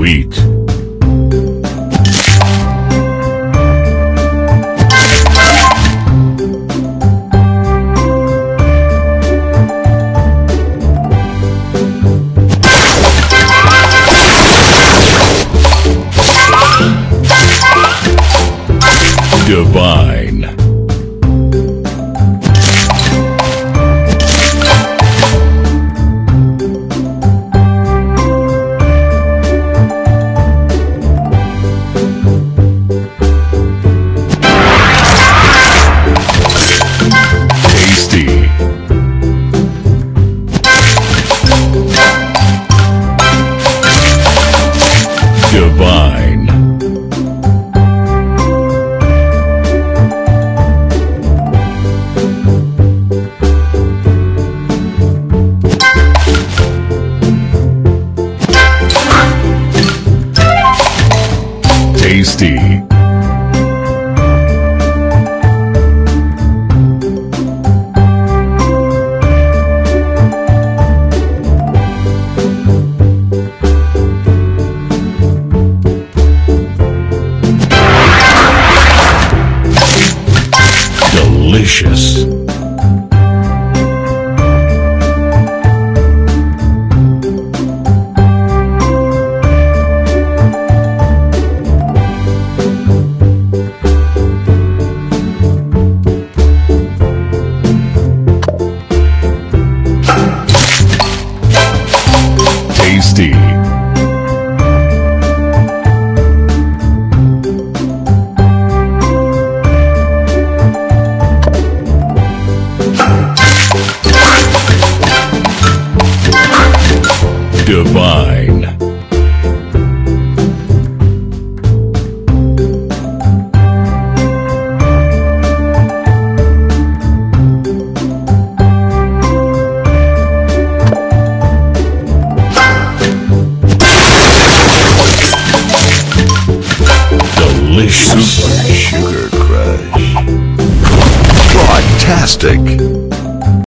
Sweet. Goodbye. Delicious. Divine. Delicious. Sugar Crush. Fantastic.